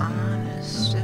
Honest.